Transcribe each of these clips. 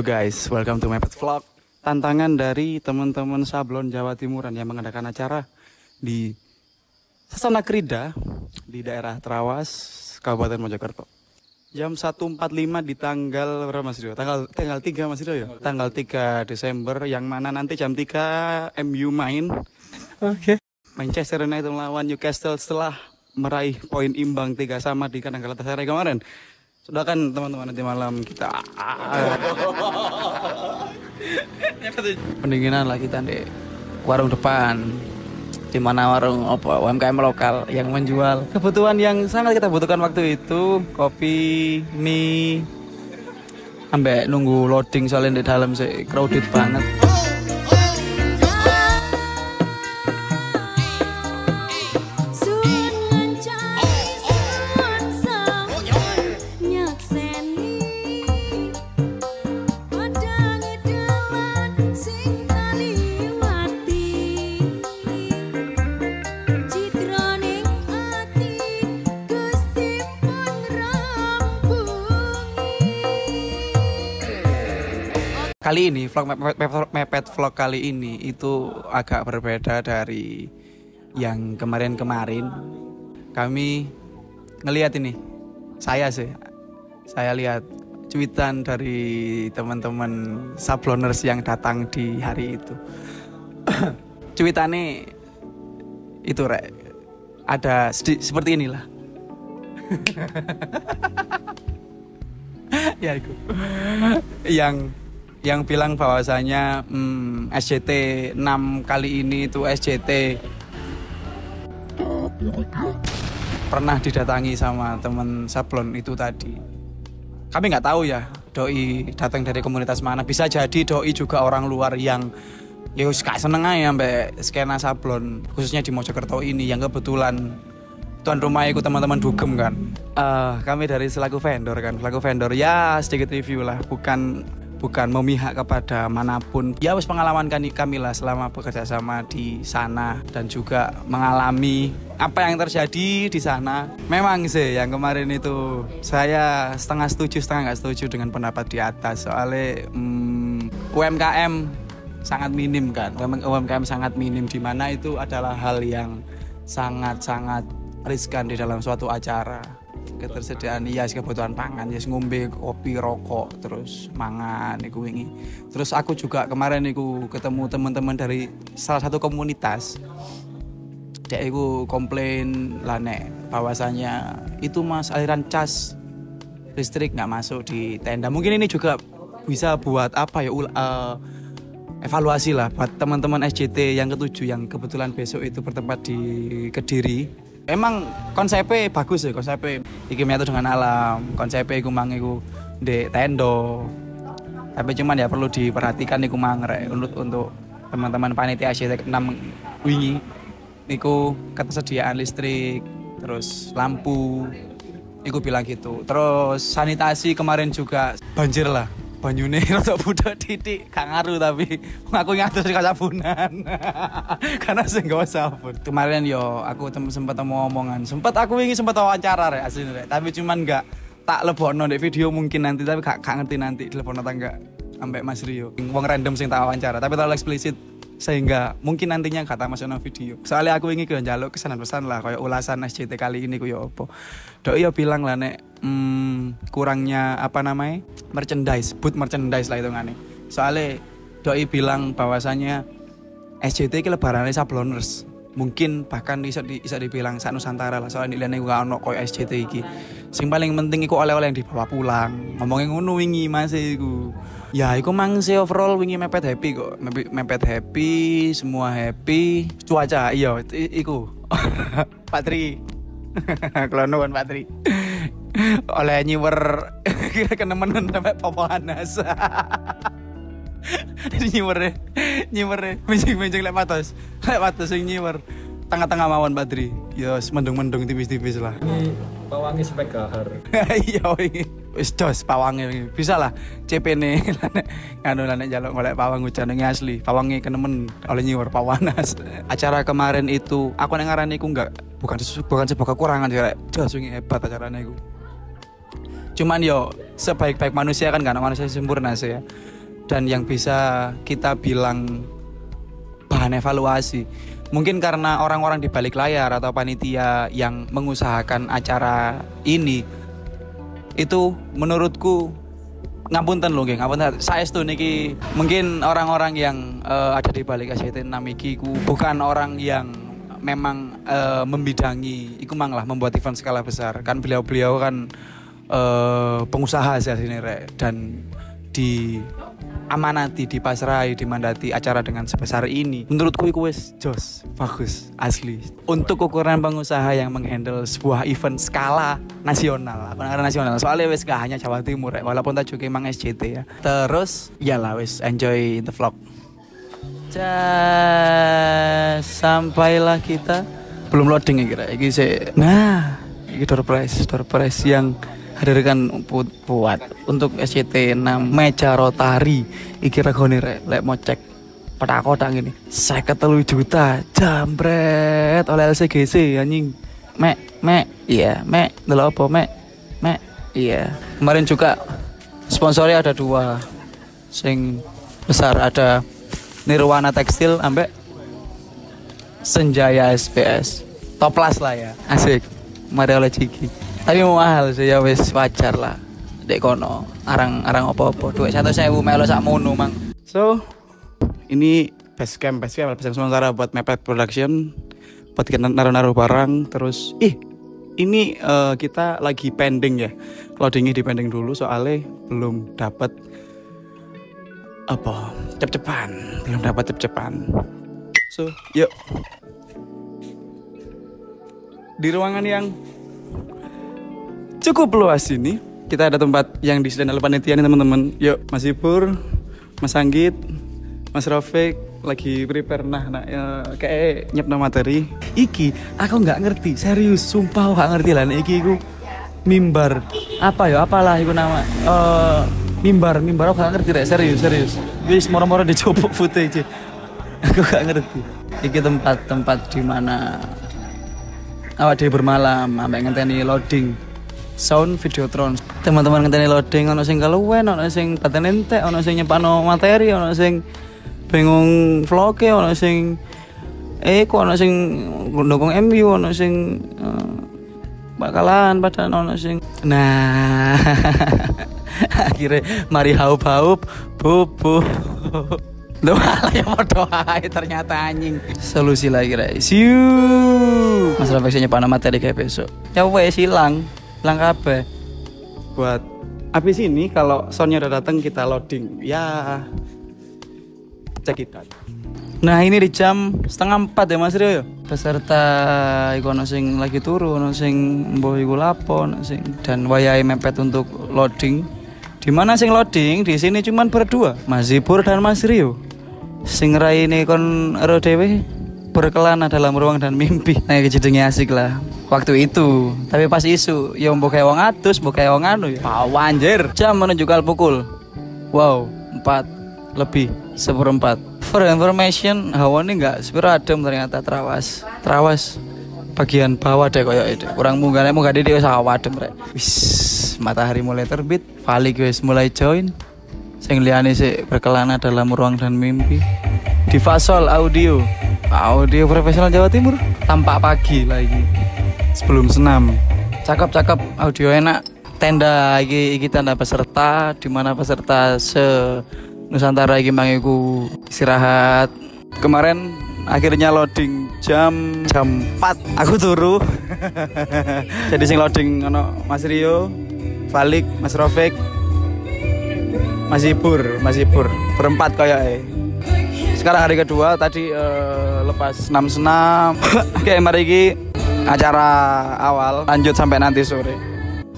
So guys, welcome to my pet vlog. Tantangan dari teman-teman sablon Jawa Timuran yang mengadakan acara di Sasana Krida di daerah Trawas, Kabupaten Mojokerto. Jam 1.45 di tanggal berapa Mas Rio? Tanggal tanggal 3 Mas Rio ya? Tanggal 3 Desember yang mana nanti jam 3 MU main. Oke. Manchester United melawan Newcastle setelah meraih poin imbang 3 sama di kandang Galatasaray kemarin. Sudah kan teman-teman nanti malam kita. Pendinginan lah kita di warung depan. Di mana warung apa UMKM lokal yang menjual. Kebutuhan yang sangat kita butuhkan waktu itu kopi mie. Ambek nunggu loading soalnya di dalam sih crowded banget kali ini vlog mepet, mepet, mepet vlog kali ini itu agak berbeda dari yang kemarin-kemarin. Kami ngelihat ini saya sih saya lihat cuitan dari teman-teman sabloners yang datang di hari itu. Cuitannya itu rek. Ada seperti inilah. Ya itu. Yang yang bilang bahwasanya hmm, SJT 6 kali ini itu SJT pernah didatangi sama teman sablon itu tadi. Kami nggak tahu ya doi datang dari komunitas mana. Bisa jadi doi juga orang luar yang ya gak seneng aja sampai skena sablon khususnya di Mojokerto ini yang kebetulan tuan rumah ikut teman-teman dugem kan. Uh, kami dari selaku vendor kan, selaku vendor ya sedikit review lah, bukan bukan memihak kepada mana pun. Ya wis pengalaman kami, kami lah selama bekerja sama di sana dan juga mengalami apa yang terjadi di sana. Memang sih yang kemarin itu saya setengah setuju setengah nggak setuju dengan pendapat di atas soalnya hmm, UMKM sangat minim kan. UMKM sangat minim di mana itu adalah hal yang sangat-sangat riskan di dalam suatu acara ketersediaan iya kebutuhan pangan ya ngombe kopi rokok terus mangan iku wingi. Terus aku juga kemarin iku ketemu teman-teman dari salah satu komunitas. Dia iku komplain lah nek bahwasanya itu mas aliran cas listrik nggak masuk di tenda. Mungkin ini juga bisa buat apa ya uh, evaluasi lah buat teman-teman SJT yang ketujuh yang kebetulan besok itu bertempat di Kediri emang konsepnya bagus ya konsepnya iki menyatu dengan alam. Konsepnya iku mang iku di tendo tapi cuman ya perlu diperhatikan iku mang rek. Untuk untuk teman-teman panitia arsitek 6 wingi niku ketersediaan listrik terus lampu iku bilang gitu. Terus sanitasi kemarin juga banjir lah banyune rada budak titik. Gak ngaruh tapi. Aku ngatur sing sabunan karena sing gak sabun. Kemarin yo aku sempat temu omongan. Sempat aku ingin sempat wawancara rek asli rek. Tapi cuman gak tak lebono di video mungkin nanti tapi gak, gak ngerti nanti lebono tangga ambek Mas Rio. Wong random sing tak wawancara tapi terlalu eksplisit sehingga mungkin nantinya kata masuk nang video. Soalnya aku ingin ke jaluk kesan pesan lah kayak ulasan SCT kali ini ku yo opo doi yo bilang lah nek hmm, kurangnya apa namanya merchandise boot merchandise lah itu ngane soalnya doi bilang bahwasanya SCT ke lebarannya sabloners. Mungkin bahkan bisa di, bisa dibilang sak Nusantara lah soalnya nilainya gak ono koyo SCT iki. Sing paling penting iku oleh-oleh yang dibawa pulang. Ngomongin ngono wingi masih iku ya iku mang sih overall wingi mepet happy kok. Mepet happy semua happy. Cuaca iya iku. Pak Tri. Klonuan Pak Tri. Oleh nyiwer kenemenan sampai jadi nyiwer nyiwer mencing-mencing lek patos lek patos sing nyiwer. Tengah-tengah mawon Badri ya mendung-mendung tipis-tipis lah. Ini pawangnya sampai gahar. Iya ini wis dos pawangnya bisa lah CP nih nganu lanek jaluk ngolek pawang hujan asli. Pawangnya kenemen oleh nyiwer pawanas acara kemarin itu aku nengaran iku enggak. Bukan bukan sebuah kekurangan sih jos hebat acaranya iku. Cuman yo sebaik-baik manusia kan karena manusia sempurna sih ya. Dan yang bisa kita bilang bahan evaluasi. Mungkin karena orang-orang di balik layar atau panitia yang mengusahakan acara ini itu menurutku ngapunten loh geng ngapunten saya itu niki. Mungkin orang-orang yang uh, ada di balik ACT Namiki ku bukan orang yang memang uh, membidangi. Iku mang lah membuat event skala besar. Kan beliau-beliau kan uh, pengusaha sih sini dan di amanati dipasrai dimandati acara dengan sebesar ini. Menurutku itu wes jos bagus asli. Untuk ukuran pengusaha yang menghandle sebuah event skala nasional apa nasional? Soalnya wes gak hanya Jawa Timur ya. Walaupun tak juga emang SCT ya. Terus ya lah wes enjoy the vlog. Jas, sampailah kita. Belum loading ya kira ini saya nah ini door prize yang hadirkan buat untuk SCT 6 meja rotari iki regone rek lek mau cek pada kotak gini saya ketelu juta jambret oleh LCGC anjing. Mek mek iya mek dulu apa mek mek iya. Kemarin juga sponsornya ada dua. Sing besar ada Nirwana Tekstil ambek Senjaya SPS toplas lah ya. Asik. Mari oleh Ciki tapi mahal sih ya wis wajar lah. Dek kono arang arang apa apa duit satu sewu melo sak mono mang. So ini base camp base camp base sementara buat mepet production buat kita naruh naruh barang terus ih ini uh, kita lagi pending ya. Loadingnya di pending dulu soalnya belum dapat apa cep-cepan. Belum dapat cep-cepan. So yuk. Di ruangan yang cukup luas ini. Kita ada tempat yang disediakan oleh panitia nih teman-teman. Yuk, Mas Ipur, Mas Anggit, Mas Rafiq lagi prepare. Nah, nah ya, kayak nyepno materi. Iki aku nggak ngerti, serius, sumpah nggak ngerti lah. Iki aku mimbar. Apa ya? Apalah itu nama? Uh, mimbar mimbar. Aku nggak ngerti deh serius serius. Wis moro-moro dicoba footage aku nggak ngerti. Iki tempat-tempat di mana awak dia bermalam sampai ngenteni loading sound Videotron. Teman-teman ngenteni loading ono sing kaluwen, ono sing paten entek, ono sing nyepano materi, ono sing bingung vloge, ono sing eh kok ono sing ndukung MU, ono sing uh, bakalan padahal ono sing nah akhirnya mari haup haup bubu Lu malah ya podo ternyata anjing. Solusi lagi guys. Siu. Mas Rafa nyepana materi kayak besok. Ya wes hilang hilang kabeh buat habis ini kalau soundnya udah datang kita loading ya cek it Nah ini di jam setengah empat ya Mas Rio ya. Peserta iku ono sing lagi turu, ono sing mbah iku lapo, sing dan wayai mepet untuk loading. Di mana sing loading? Di sini cuman berdua, Mas Zipur dan Mas Rio. Sing ini kon ero dewe berkelana dalam ruang dan mimpi. Nah, kejadiannya asik lah. Waktu itu, tapi pas isu, ya mbok kayak wong atus, mbok kayak wong anu ya. Pau anjir. Jam menunjukkan pukul. Wow, empat lebih seperempat. For information, hawa ini enggak sepiro adem ternyata terawas. Terawas bagian bawah deh koyo itu. Kurang munggah nek munggah dhewe sawah adem rek. Wis, matahari mulai terbit, Vali guys mulai join. Sing liyane sih berkelana dalam ruang dan mimpi. Di Fasol Audio audio profesional Jawa Timur. Tampak pagi lagi sebelum senam. Cakep cakep audio enak. Tenda iki iki tenda peserta di mana peserta se Nusantara iki mangiku istirahat. Kemarin akhirnya loading jam jam 4 aku turu. Jadi sing loading ono Mas Rio Falik Mas Rofik Mas Ibur Mas Ibur. Berempat kayak eh sekarang hari kedua tadi uh, lepas senam senam oke mari ini acara awal lanjut sampai nanti sore.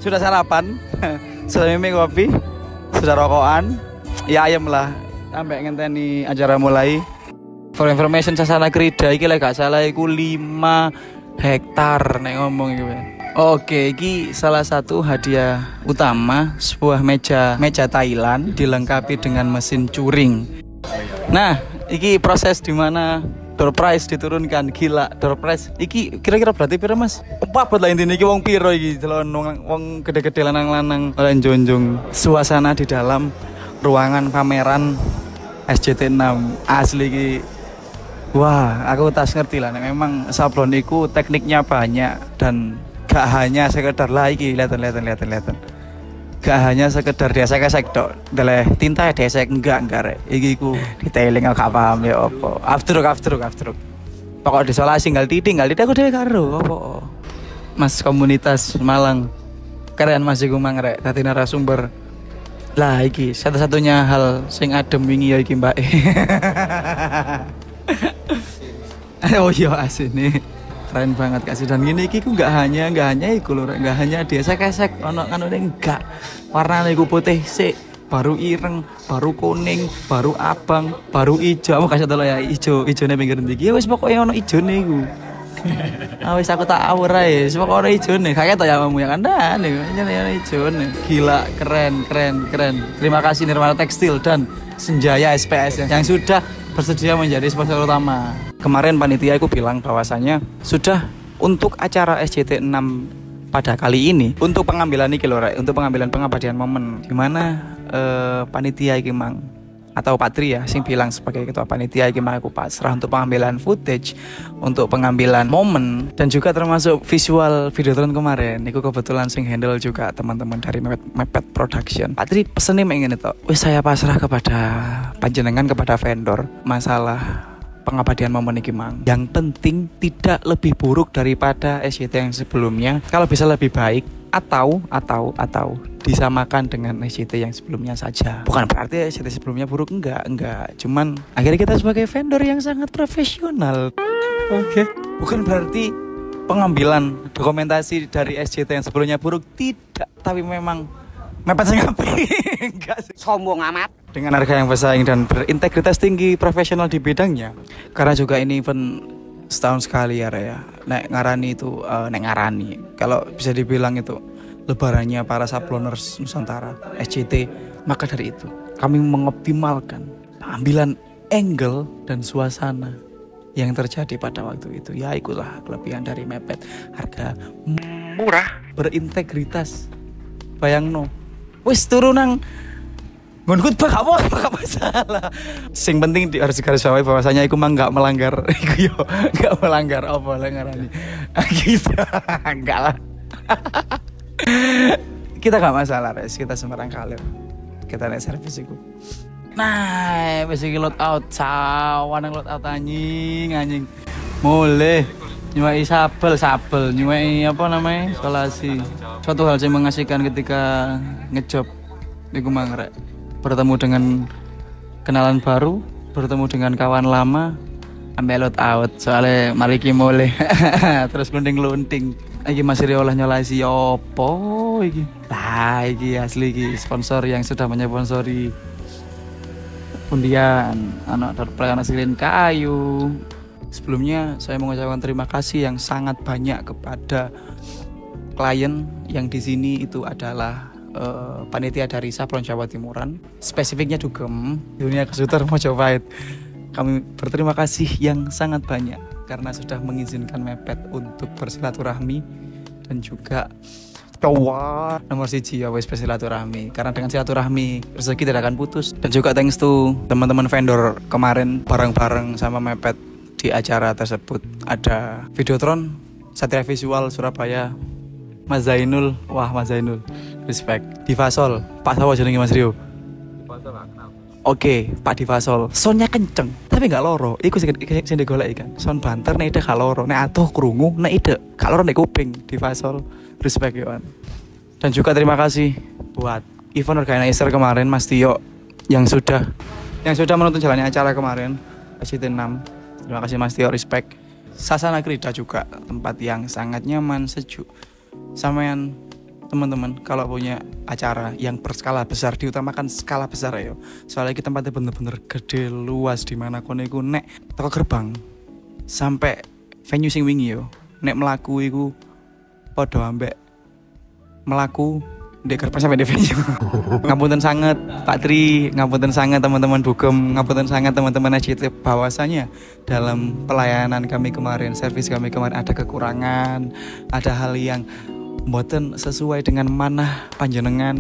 Sudah sarapan? Sudah minum kopi? Sudah rokokan? Ya ayam lah. Sampai ngenteni acara mulai. For information sasana kerida iki lek gak salah iku 5 hektar nek ngomong iki Oke, ini salah satu hadiah utama sebuah meja meja Thailand dilengkapi dengan mesin curing. Nah, iki proses di mana door prize diturunkan gila door prize iki kira-kira berarti piro mas? Apa lah intinya iki wong piro iki? Delon wong, wong gede-gede lanang-lanang lan jonjong suasana di dalam ruangan pameran SJT 6 asli iki Wah, aku tak ngerti lah. Memang sablon itu tekniknya banyak dan gak hanya sekedar lagi lihat lihat lihat lihat gak hanya sekedar desek-esek dok. Deleh tinta ya desek enggak enggak rek. Iki ku detailing gak paham ya opo after after after pokok disolasi tinggal titik tinggal titik aku dhewe karo opo Mas komunitas Malang. Keren Mas iku mang rek. Dadi narasumber. Lah iki satu-satunya hal sing adem wingi ya iki Mbak. Oh iya asine keren banget kasih dan gini iki ku nggak hanya nggak hanya iku lho nggak hanya desa kesek ono kan udah enggak warna iku putih sih baru ireng, baru kuning, baru abang, baru hijau. Aku kasih tau ya hijau, hijau nih pinggir tinggi. Ya wes pokoknya ono hijau nih gue. Ah wes aku tak awur aja. Pokoknya ono hijau nih. Kayak tau ya kamu ya kan dah nih. Ini hijau nih. Gila, keren, keren, keren. Terima kasih Nirwana Tekstil dan Senjaya SPS yang sudah bersedia menjadi sponsor utama. Kemarin panitia aku bilang bahwasanya sudah untuk acara SCT 6 pada kali ini untuk pengambilan ini lho untuk pengambilan pengabdian momen. Gimana uh, panitia iki mang? Atau Patri ya sing bilang sebagai ketua panitia iki aku pasrah untuk pengambilan footage untuk pengambilan momen dan juga termasuk visual videotron kemarin. Itu kebetulan sing handle juga teman-teman dari Mepet, Mepet Production. Patri pesennya ingin itu saya pasrah kepada panjenengan kepada vendor. Masalah pengabdian momen ini mang. Yang penting tidak lebih buruk daripada SCT yang sebelumnya. Kalau bisa lebih baik atau atau atau disamakan dengan SCT yang sebelumnya saja. Bukan berarti SCT sebelumnya buruk enggak, enggak. Cuman akhirnya kita sebagai vendor yang sangat profesional. Oke. Okay. Bukan berarti pengambilan dokumentasi dari SCT yang sebelumnya buruk tidak, tapi memang mepet sing enggak sombong amat dengan harga yang bersaing dan berintegritas tinggi profesional di bidangnya. Karena juga ini event setahun sekali ya Raya nek ngarani itu uh, nek ngarani. Kalau bisa dibilang itu lebarannya para sabloners Nusantara SCT maka dari itu kami mengoptimalkan pengambilan angle dan suasana yang terjadi pada waktu itu. Ya ikulah kelebihan dari mepet. Harga murah berintegritas. Bayang no wis turun Ngun khutbah gak apa gak masalah. Sing penting di, harus garis bawahi bahwasanya iku mah gak melanggar iku yo gak melanggar apa lah ngarani. Gitu. Enggak lah. kita gak masalah res, kita semerang kalir. Kita naik servis iku. Nah, wis iki load out, cawan load out anjing anjing. Mulai nyuai sabel sabel nyuai apa namanya solasi suatu hal yang mengasihkan ketika ngejob di Gumangrek bertemu dengan kenalan baru bertemu dengan kawan lama ambil out out. Soalnya mari mulai. Terus lunting lunting lagi masih diolah nyolasi opo iki. Lah iki asli iki sponsor yang sudah menyponsori undian. Anak dari silin kayu. Sebelumnya saya mengucapkan terima kasih yang sangat banyak kepada klien yang di sini itu adalah uh, panitia dari Sablon Jawa Timuran, spesifiknya Dugem, dunia kesutar Mojopahit. Kami berterima kasih yang sangat banyak karena sudah mengizinkan Mepet untuk bersilaturahmi dan juga cowok nomor siji ya wes bersilaturahmi. Karena dengan silaturahmi rezeki tidak akan putus. Dan juga thanks to teman-teman vendor kemarin bareng-bareng sama Mepet di acara tersebut. Ada Videotron Satria Visual Surabaya Mas Zainul. Wah Mas Zainul respect Divasol Pak Sawo jenenge Mas Rio Oke, Pak Divasol. Sonnya kenceng, tapi nggak loro. Iku sing sing digolek kan. Son banter nek ide gak loro, nek atuh krungu, nek ide gak loro nek kuping. Divasol. Respect ya, Dan juga terima kasih buat event organizer kemarin Mas Tio yang sudah yang sudah menonton jalannya acara kemarin. SCT 6 Terima kasih Mas Tio, respect. Sasana Krida juga tempat yang sangat nyaman, sejuk. Sampean teman-teman kalau punya acara yang berskala besar diutamakan skala besar ya soalnya kita tempatnya bener-bener gede luas di mana kone iku nek toko gerbang sampai venue sing wingi yo. Nek melaku iku podo ambek melaku Dek kerpas sampai di venue. ngapunten sangat Pak Tri, ngapunten sangat teman-teman Bugem, ngapunten sangat teman-teman AJT bahwasanya dalam pelayanan kami kemarin, servis kami kemarin ada kekurangan, ada hal yang mboten sesuai dengan mana panjenengan.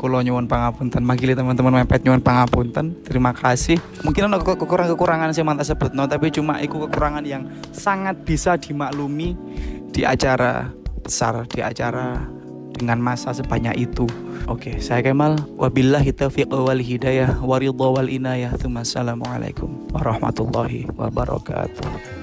Kulo nyuwun pangapunten. Magili teman-teman mepet nyuwun pangapunten. Terima kasih. Mungkin ada kekurangan-kekurangan saya mantap sebut no tapi cuma itu kekurangan yang sangat bisa dimaklumi di acara besar di acara dengan masa sebanyak itu. Oke saya Kemal. Wabillahi taufiq wal hidayah waridha wal inayah. Assalamualaikum warahmatullahi wabarakatuh